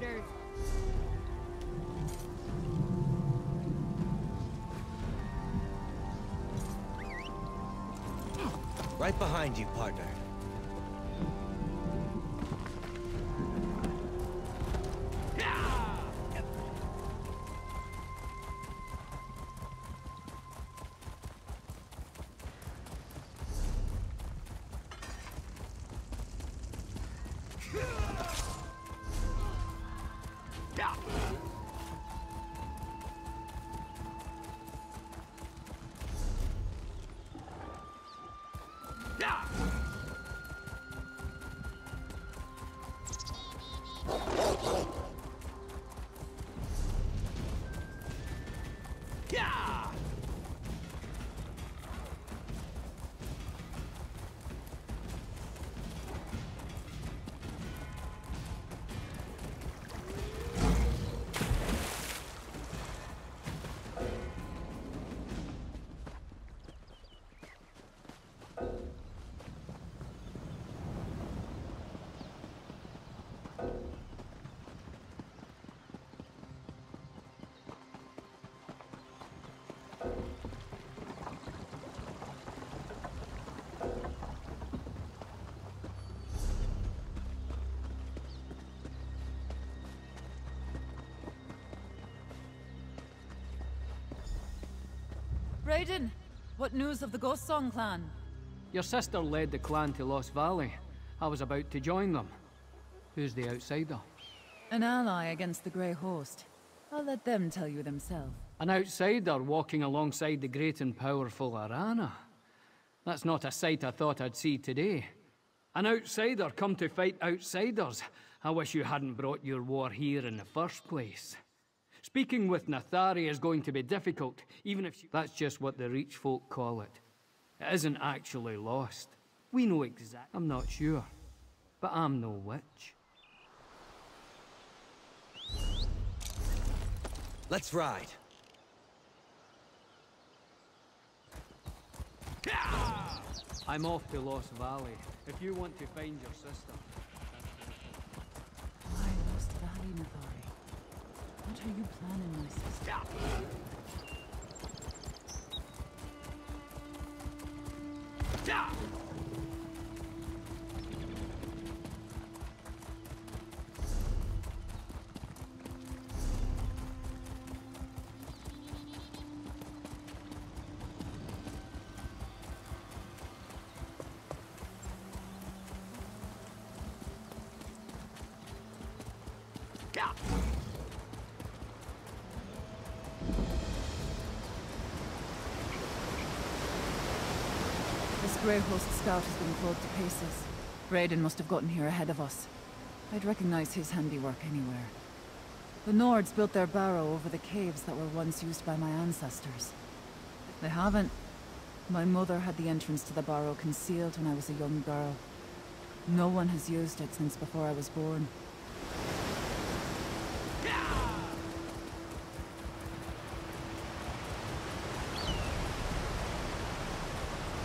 murdered! Right behind you, partner. Yeah! Raiden, what news of the Ghost Song clan? Your sister led the clan to Lost Valley. I was about to join them. Who's the outsider? An ally against the Grey Host. I'll let them tell you themselves. An outsider walking alongside the great and powerful Arana. That's not a sight I thought I'd see today. An outsider come to fight outsiders. I wish you hadn't brought your war here in the first place. Speaking with Nathari is going to be difficult, even if she... That's just what the Reach folk call it. It isn't actually lost. We know exactly... I'm not sure. But I'm no witch. Let's ride. I'm off to Lost Valley. If you want to find your sister. What are you planning, my sister? This Grey Host scout has been clawed to pieces. Raiden must have gotten here ahead of us. I'd recognize his handiwork anywhere. The Nords built their barrow over the caves that were once used by my ancestors. They haven't. My mother had the entrance to the barrow concealed when I was a young girl. No one has used it since before I was born.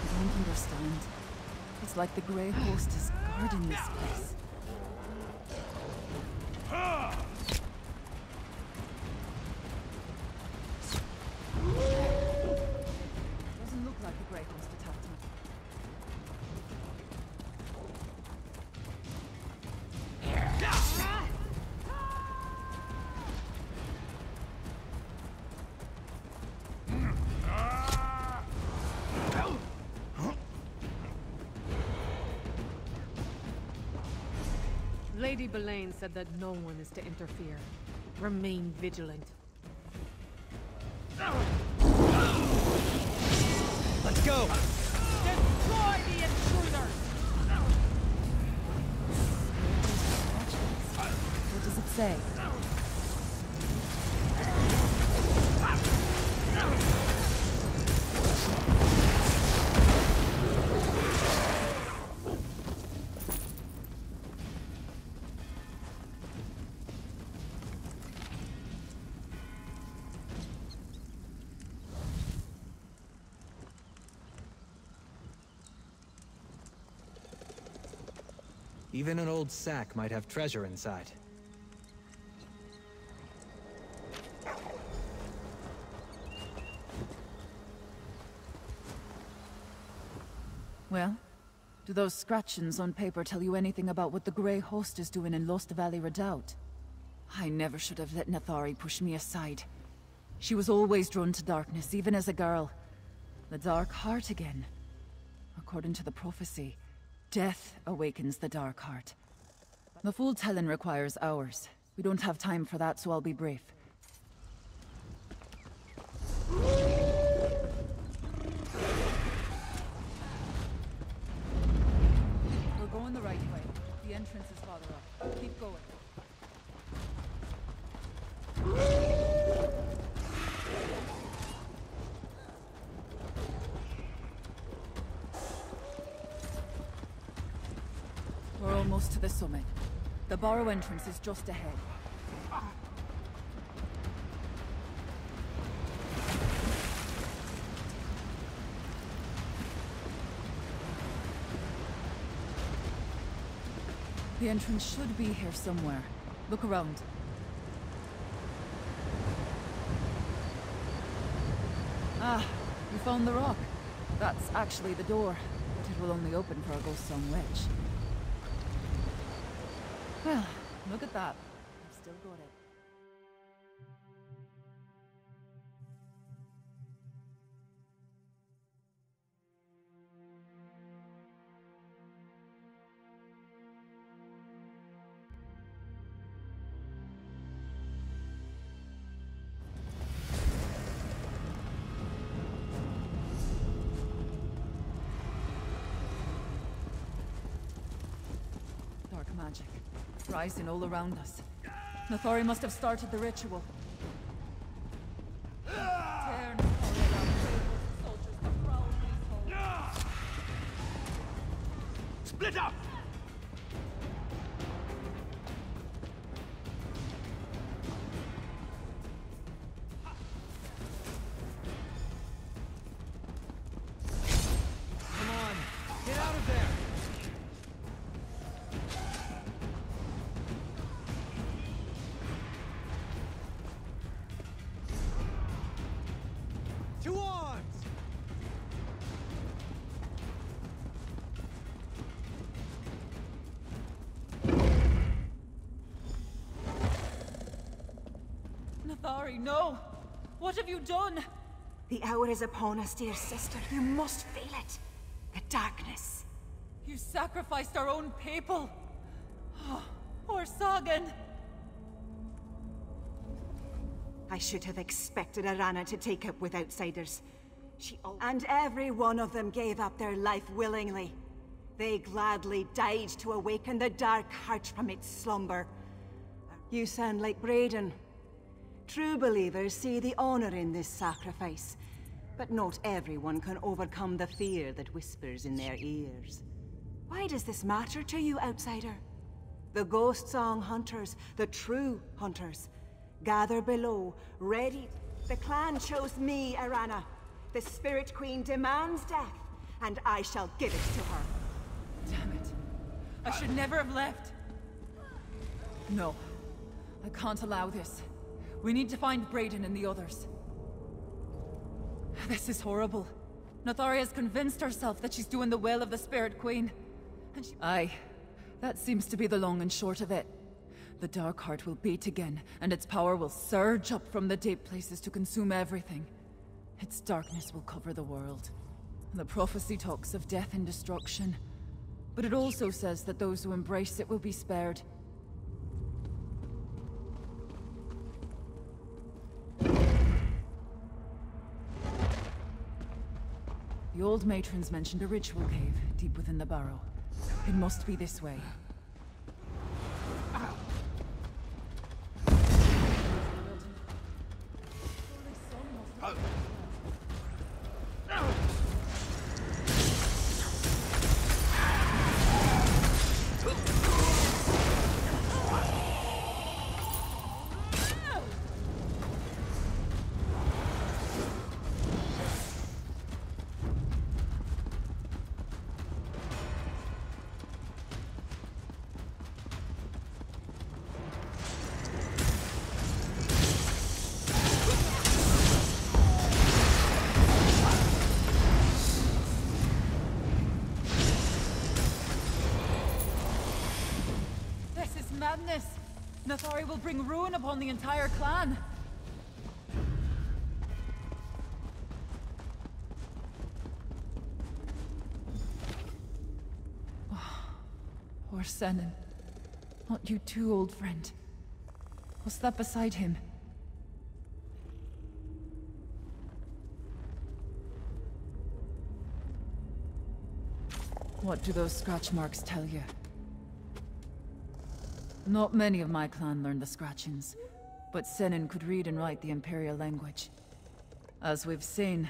I don't understand. It's like the Grey Host is guarding this place. Lady Belain said that no one is to interfere. Remain vigilant. Let's go! Destroy the intruders! What does it say? Even an old sack might have treasure inside. Well, do those scratchings on paper tell you anything about what the Grey Host is doing in Lost Valley Redoubt? I never should have let Nathari push me aside. She was always drawn to darkness, even as a girl. The Dark Heart again. According to the prophecy, death awakens the Dark Heart. The full telling requires hours. We don't have time for that, so I'll be brief. Almost to the summit. The Barrow entrance is just ahead. The entrance should be here somewhere. Look around. Ah, you found the rock. That's actually the door, but it will only open for a ghost song witch. Well, look at that. I've still got it. Rising all around us. Nathari must have started the ritual. Nathari, no! What have you done? The hour is upon us, dear sister. You must feel it. The darkness. You sacrificed our own people! Oh, poor Sagan! I should have expected Arana to take up with outsiders. She and every one of them gave up their life willingly. They gladly died to awaken the dark heart from its slumber. You sound like Braden. True believers see the honor in this sacrifice, but not everyone can overcome the fear that whispers in their ears. Why does this matter to you, outsider? The ghost song hunters, the true hunters, gather below, ready. The clan chose me, Arana. The Spirit Queen demands death, and I shall give it to her. Damn it. I should never have left. No. I can't allow this. We need to find Brayden and the others. This is horrible. Nathari has convinced herself that she's doing the will of the Spirit Queen. And she- Aye. That seems to be the long and short of it. The Dark Heart will beat again, and its power will surge up from the deep places to consume everything. Its darkness will cover the world. The prophecy talks of death and destruction. But it also says that those who embrace it will be spared. The old matrons mentioned a ritual cave deep within the burrow. It must be this way. Nathari will bring ruin upon the entire clan! Poor Senin. Not you too, old friend. What's that beside him? What do those scratch marks tell you? Not many of my clan learned the scratchings, but Senin could read and write the Imperial language. As we've seen,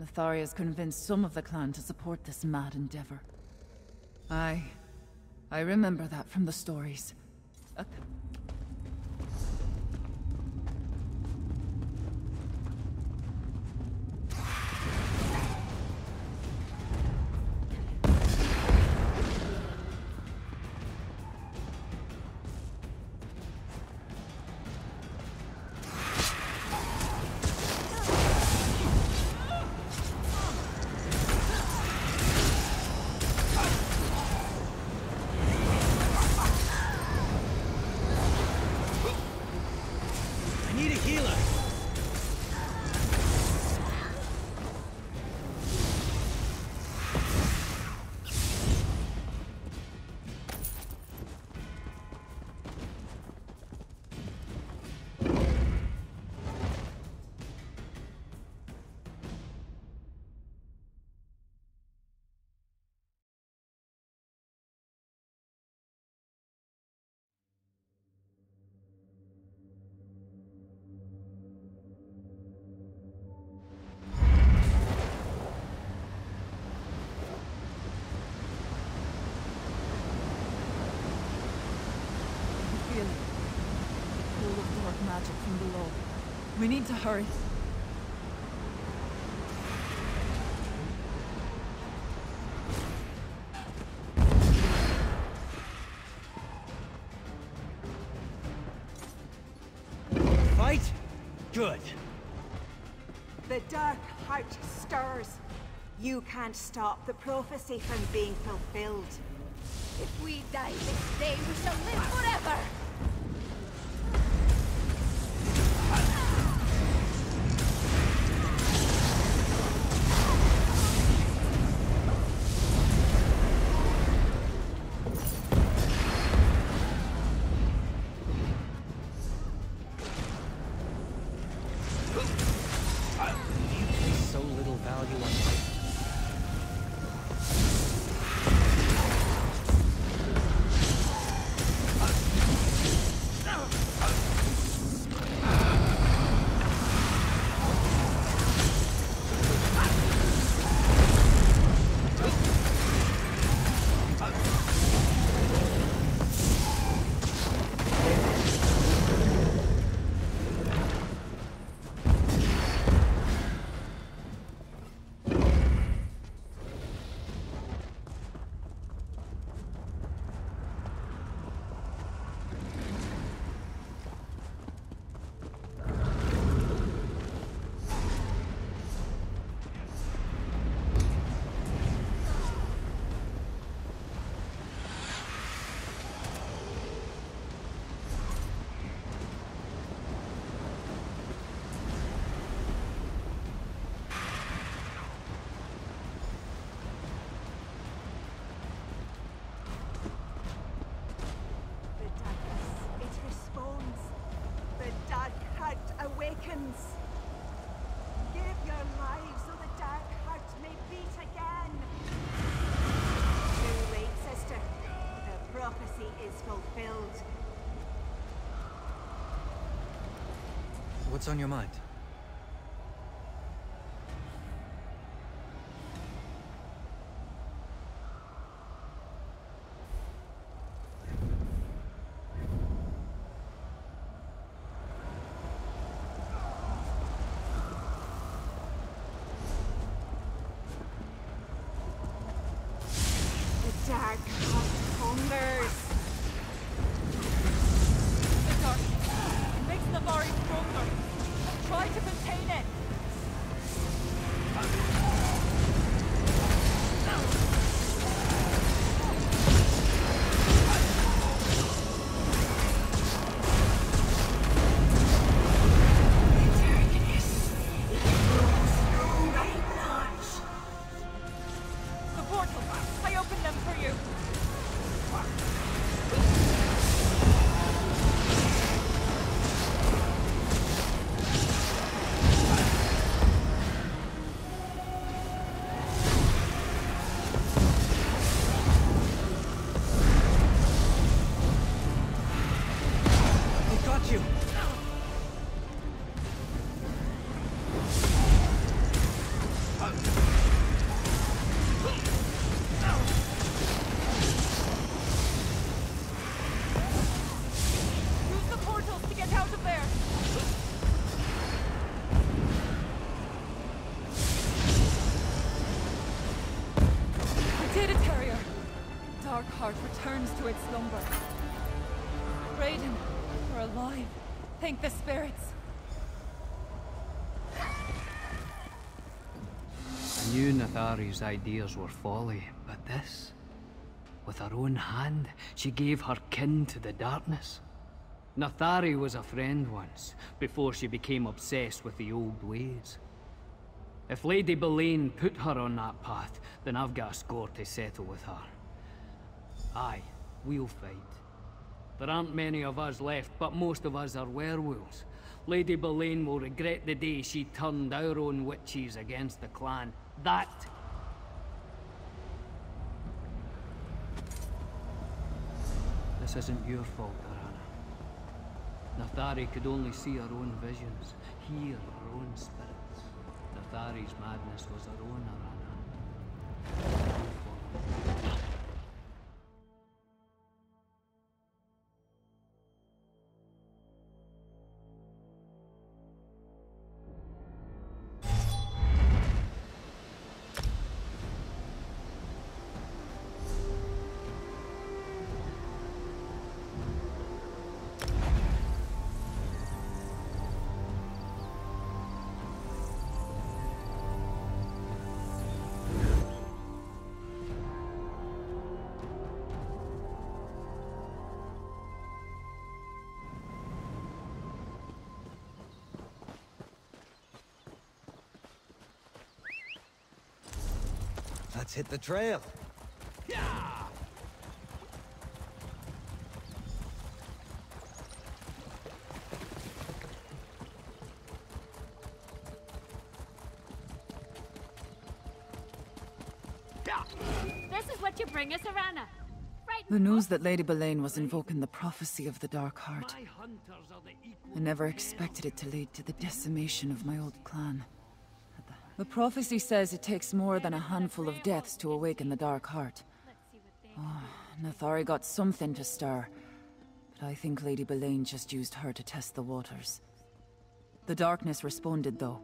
Nathari has convinced some of the clan to support this mad endeavor. I... I remember that from the stories. We need to hurry. Fight? Good. The Dark Heart stirs. You can't stop the prophecy from being fulfilled. If we die this day, we shall live forever! What's on your mind? The Dark. The dark makes Nathari stronger. Try to contain it. Returns to its slumber. Raiden, we're alive. Thank the spirits. I knew Nathari's ideas were folly, but this... With her own hand, she gave her kin to the darkness. Nathari was a friend once, before she became obsessed with the old ways. If Lady Belain put her on that path, then I've got a score to settle with her. Aye, we'll fight. There aren't many of us left, but most of us are werewolves. Lady Belain will regret the day she turned our own witches against the clan. That This isn't your fault, Arana. Nathari could only see her own visions, hear her own spirits. Nathari's madness was her own, Arana. Let's hit the trail. This is what you bring us, Arana. Right. The news that Lady Belain was invoking the prophecy of the Dark Heart. My hunters are the equal I never expected it to lead to the decimation of my old clan. The prophecy says it takes more than a handful of deaths to awaken the Dark Heart. Oh, Nathari got something to stir. But I think Lady Belain just used her to test the waters. The darkness responded, though.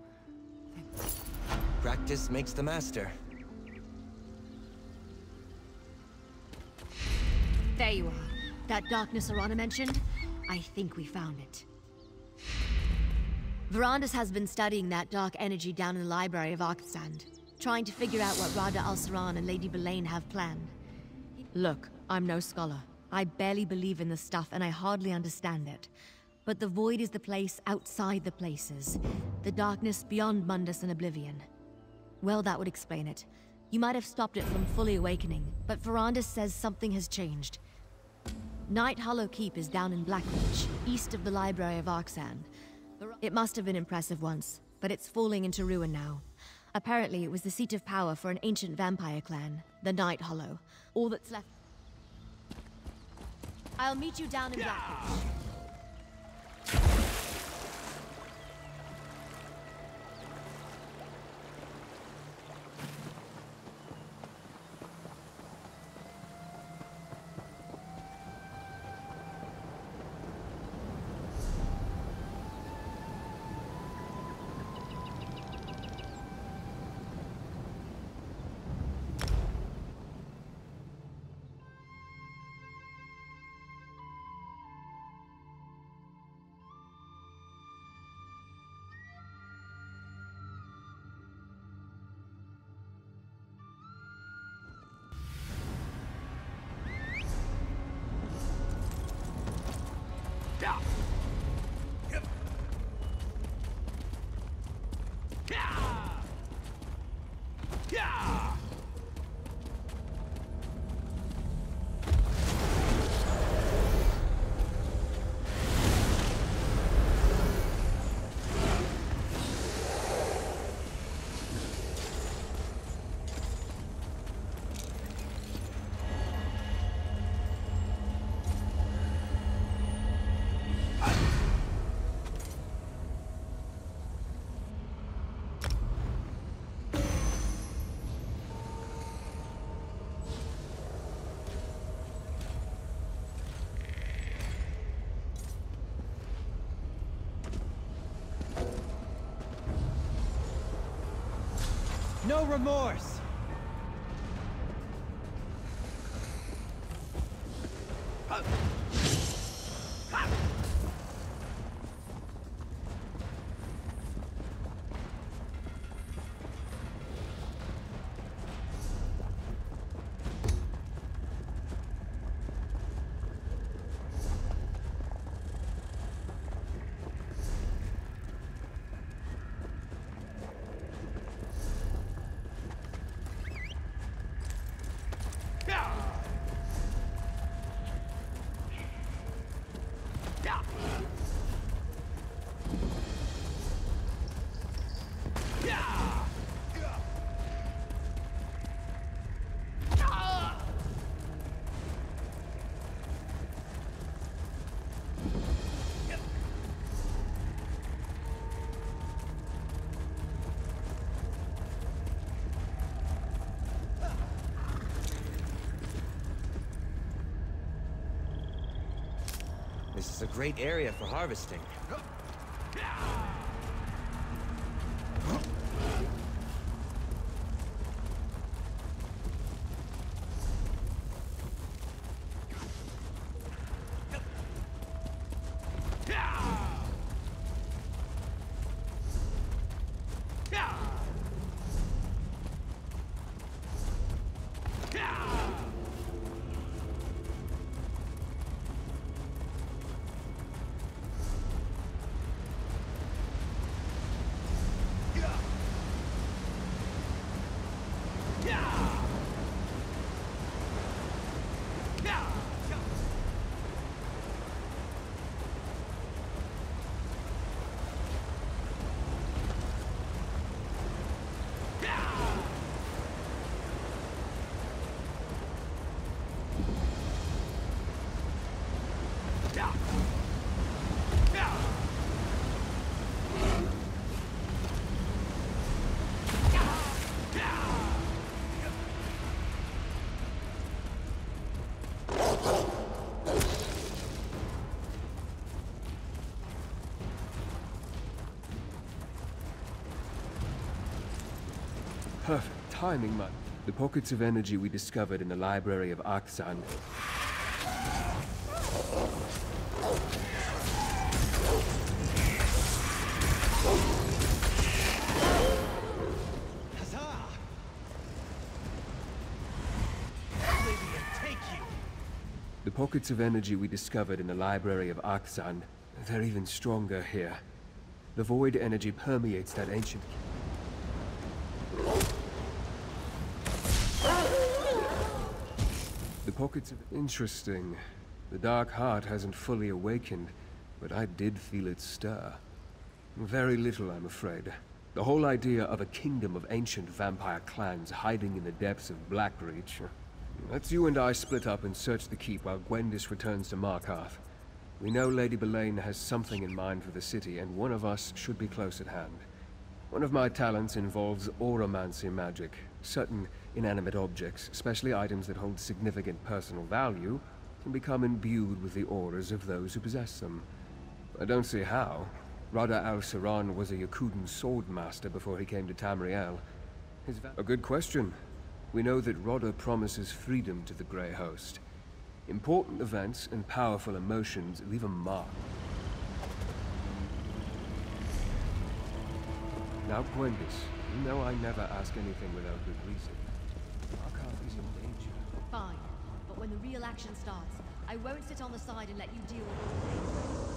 Practice makes the master. There you are. That darkness Arana mentioned? I think we found it. Verandis has been studying that dark energy down in the library of Arkthzand, trying to figure out what Rada al-Saran and Lady Belain have planned. Look, I'm no scholar. I barely believe in the stuff and I hardly understand it. But the void is the place outside the places. The darkness beyond Mundus and Oblivion. Well, that would explain it. You might have stopped it from fully awakening, but Verandis says something has changed. Night Hollow Keep is down in Blackreach, east of the Library of Arkthzand. It must have been impressive once, but it's falling into ruin now. Apparently, it was the seat of power for an ancient vampire clan, the Night Hollow. All that's left. I'll meet you down in Blackreach. Remorse! This is a great area for harvesting. Timing, man. The pockets of energy we discovered in the library of you! The pockets of energy we discovered in the library of Arkthzand, they're even stronger here. The void energy permeates that ancient... pockets of... Interesting. The Dark Heart hasn't fully awakened, but I did feel it stir. Very little, I'm afraid. The whole idea of a kingdom of ancient vampire clans hiding in the depths of Blackreach. Let's you and I split up and search the keep while Gwendis returns to Markarth. We know Lady Belain has something in mind for the city, and one of us should be close at hand. One of my talents involves auramancy magic. Certain inanimate objects, especially items that hold significant personal value, can become imbued with the auras of those who possess them. I don't see how. Rada al-Saran was a Yokudan swordmaster before he came to Tamriel. A good question. We know that Rada promises freedom to the Grey Host. Important events and powerful emotions leave a mark. Now, Gwendis, you know I never ask anything without good reason. Arkarth is in danger. Fine. But when the real action starts, I won't sit on the side and let you deal with it.